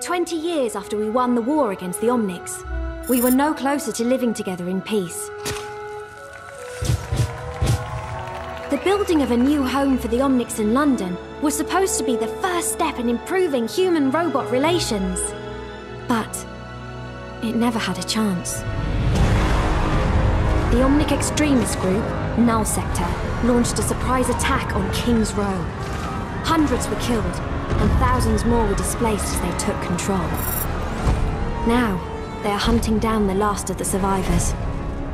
Twenty years after we won the war against the Omnics, we were no closer to living together in peace. The building of a new home for the Omnics in London was supposed to be the first step in improving human robot relations. But it never had a chance. The Omnic extremist group, Null Sector, launched a surprise attack on King's Row. Hundreds were killed, and thousands more were displaced as they took control. Now, they are hunting down the last of the survivors.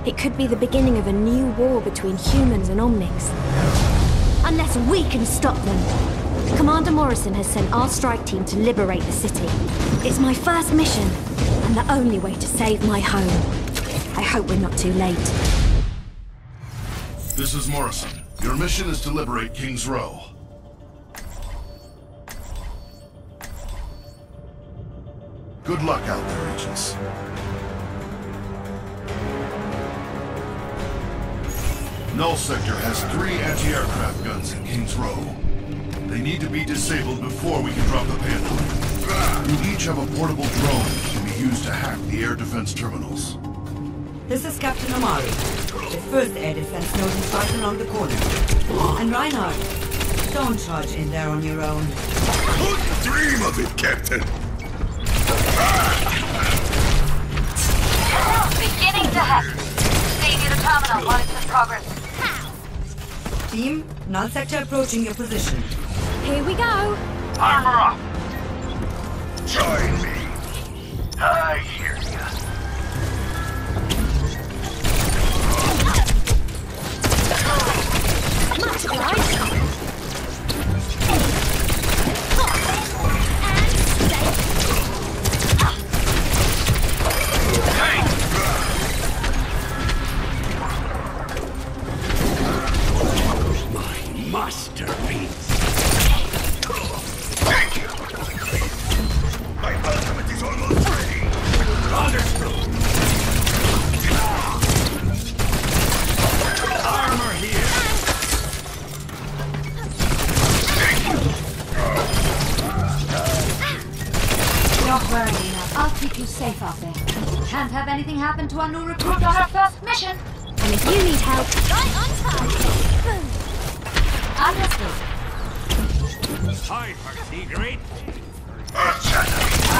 It could be the beginning of a new war between humans and Omnics. Unless we can stop them. Commander Morrison has sent our strike team to liberate the city. It's my first mission, and the only way to save my home. I hope we're not too late. This is Morrison. Your mission is to liberate King's Row. Good luck out there, agents. Null Sector has three anti-aircraft guns in King's Row. They need to be disabled before we can drop the payload. You each have a portable drone that can be used to hack the air defense terminals. This is Captain Amari. The first air defense node is right around the corner. And Reinhardt, don't charge in there on your own. Couldn't dream of it, Captain! Beginning to hack. Stay near the terminal while it's in progress. Team, null sector approaching your position. Here we go! Armor up! Join me! I worry, Lena. I'll keep you safe out there. Can't have anything happen to our new recruit on our first mission. And if you need help, right on time. Understood. Hi, for secret.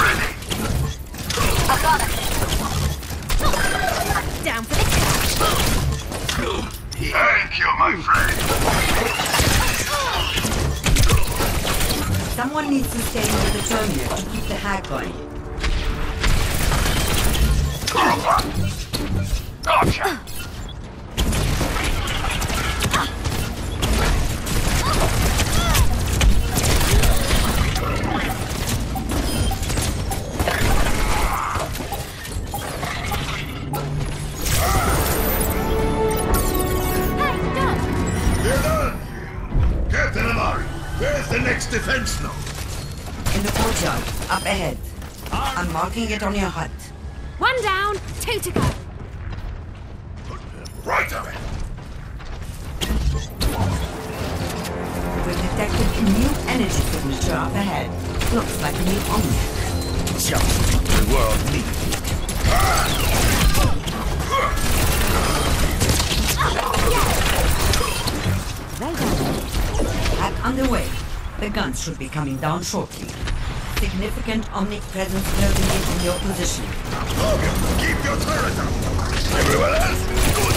ready. I've got it. Down for the count. Thank you, my friend. Someone needs to stay near the terminal to keep the hack going. Gotcha. I'm it on your hut. One down, two to go. Right it! We've detected a new energy signature up ahead. Looks like a new Omnic. Just the world needs. Hack underway. The guns should be coming down shortly. Significant Omnic presence building in in your position. Logan, keep your turret up! Everyone else, good!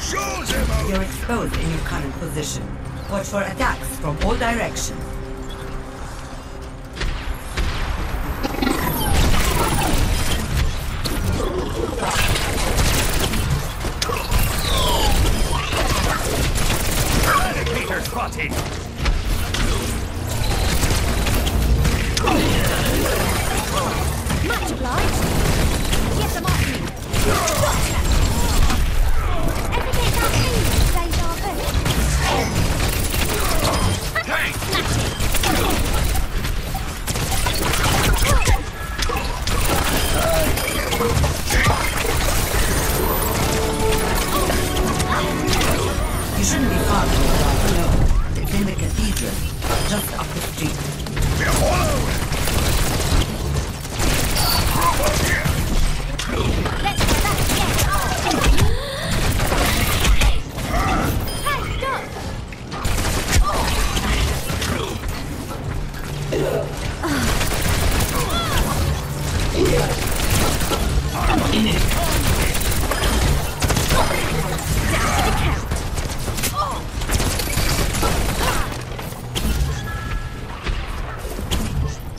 Show them out. You're exposed in your current position. Watch for attacks from all directions.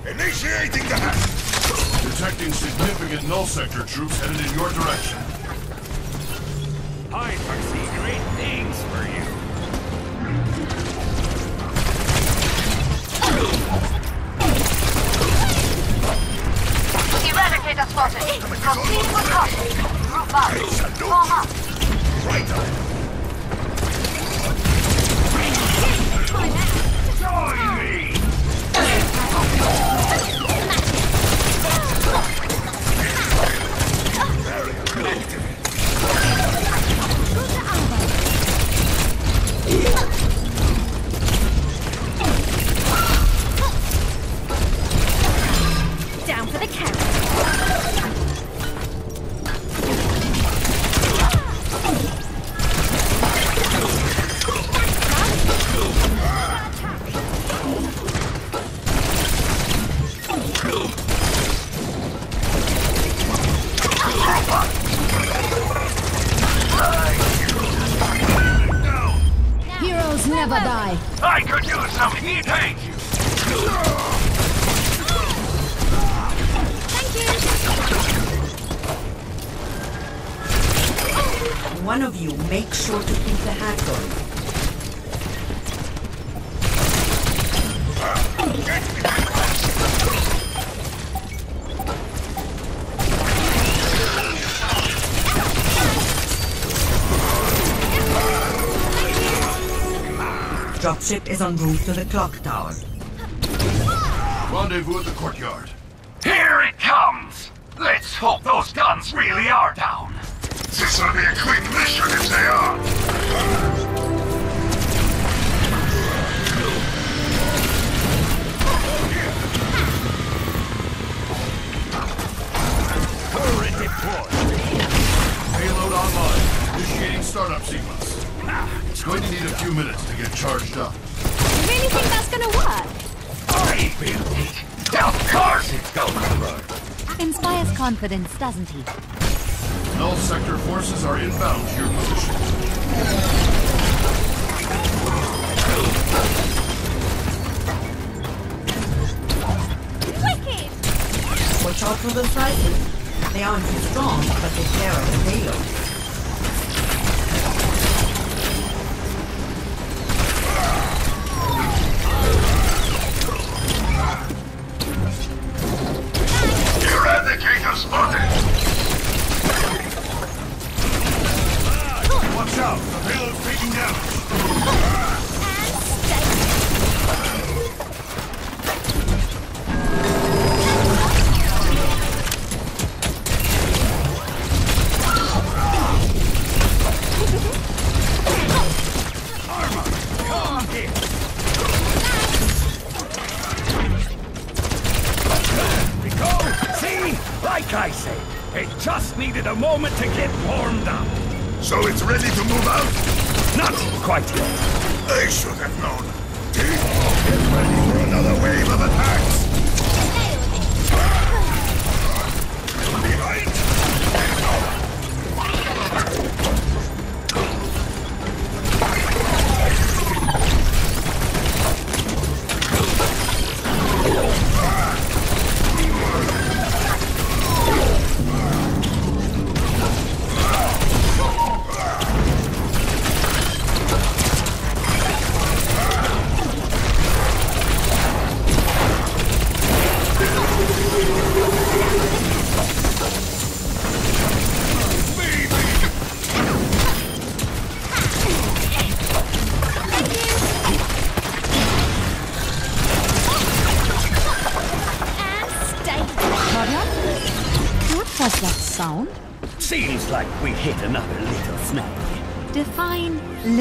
Initiating the hack. Detecting significant null sector troops headed in your direction. Group up. Form up. Right. Join me. Dropship is en route to the clock tower. Rendezvous at the courtyard. Here it comes! Let's hope those guns really are down. This will be a quick mission if they are. Turret deployed. Payload online. Initiating startup sequence. It's going to need a few minutes to get charged up. You really think that's gonna work? I built it. Of course it's gonna work. Inspires confidence, doesn't he? Null sector forces are inbound to your position. Wicked! Watch out for the slicers. They aren't too strong, but they carry the payload. Payload's Not quite yet. They should have known. Get ready for another wave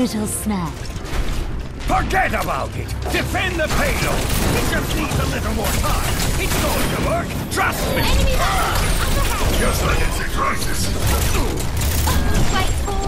little. Define. Forget about it! Defend the payload! It just needs a little more time. It's going to work, trust me! Enemy there! Just like it's a crisis. Wait for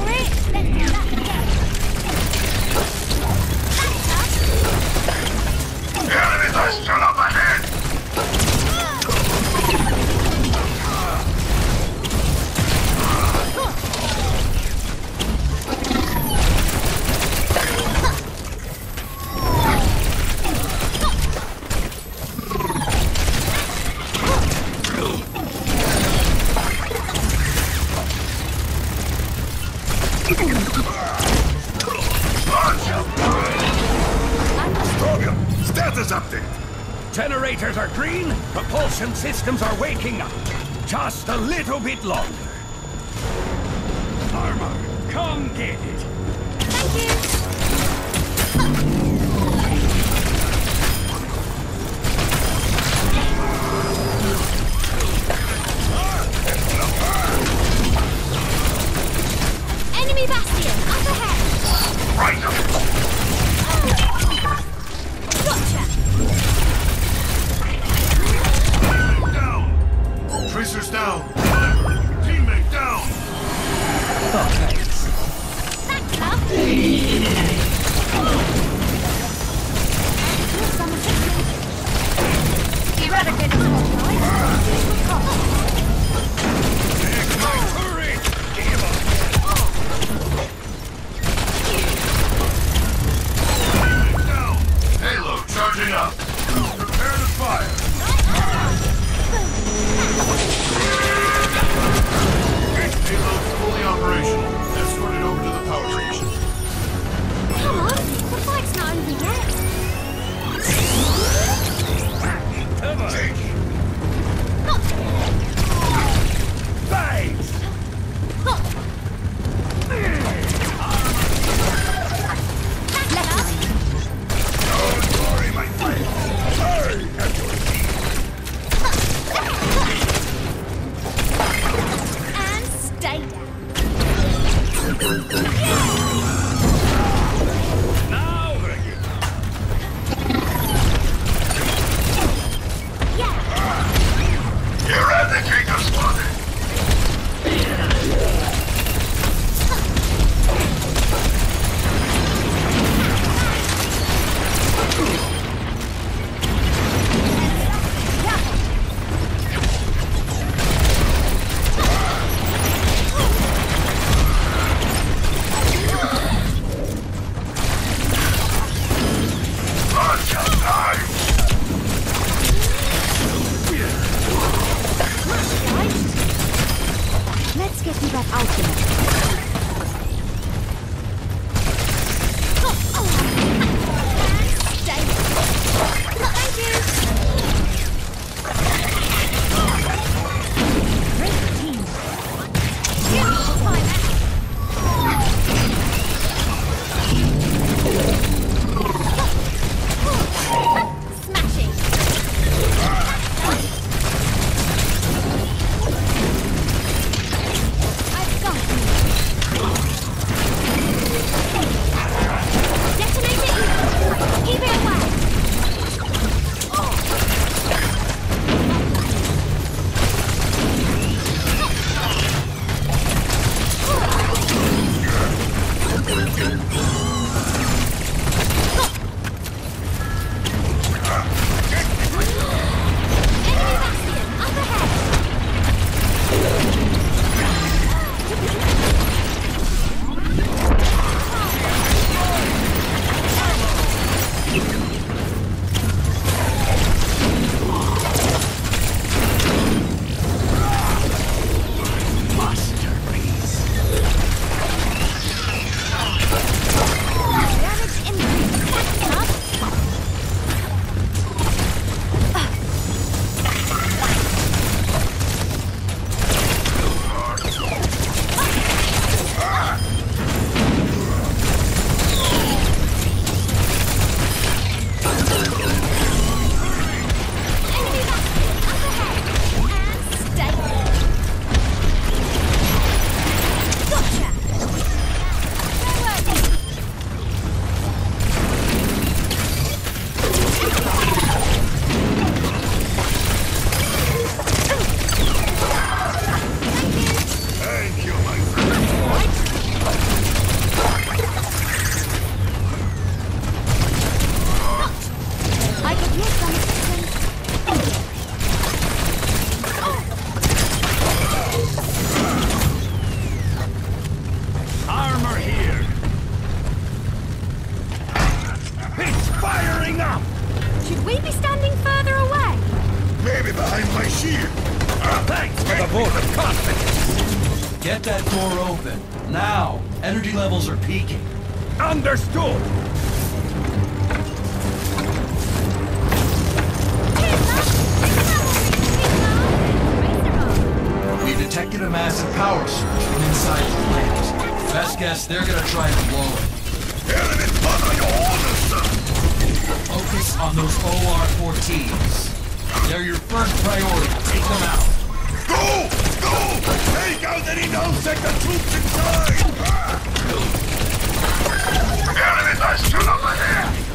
Generators are green, propulsion systems are waking up. Just a little bit longer. Armor, come get it. Thank you! down! Are peaking. Understood. We detected a massive power surge from inside the plant. Best guess they're gonna try to blow it. Focus on those OR-14s. They're your first priority. Take them out. Go! Go! Take out any null sector troops inside! Enemies are still up ahead!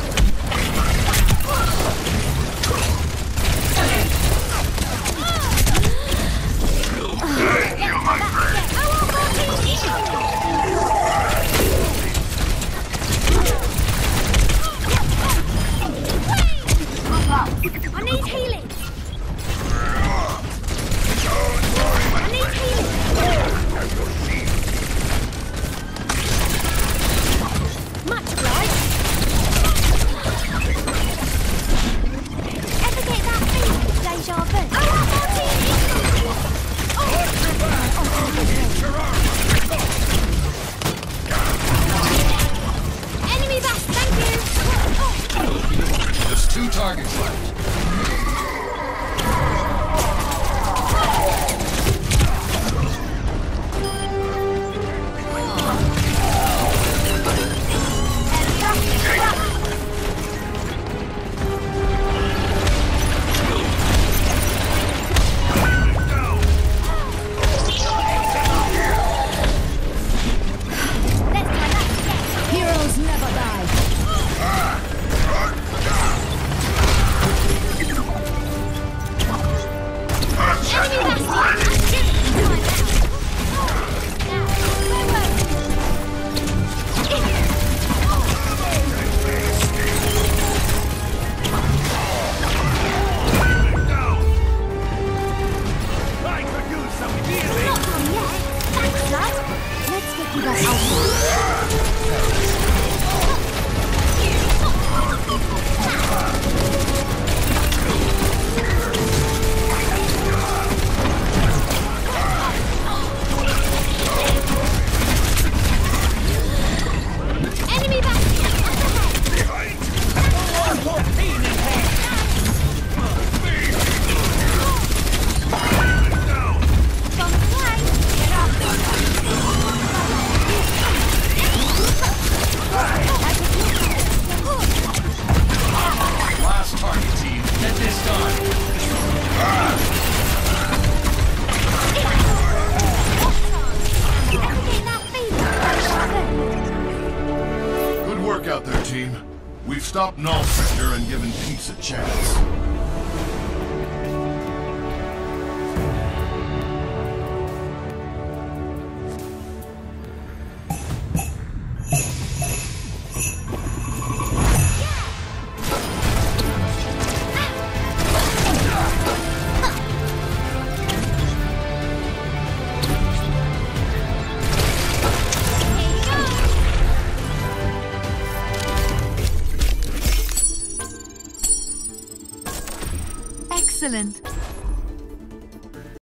Sector and given peace a chance.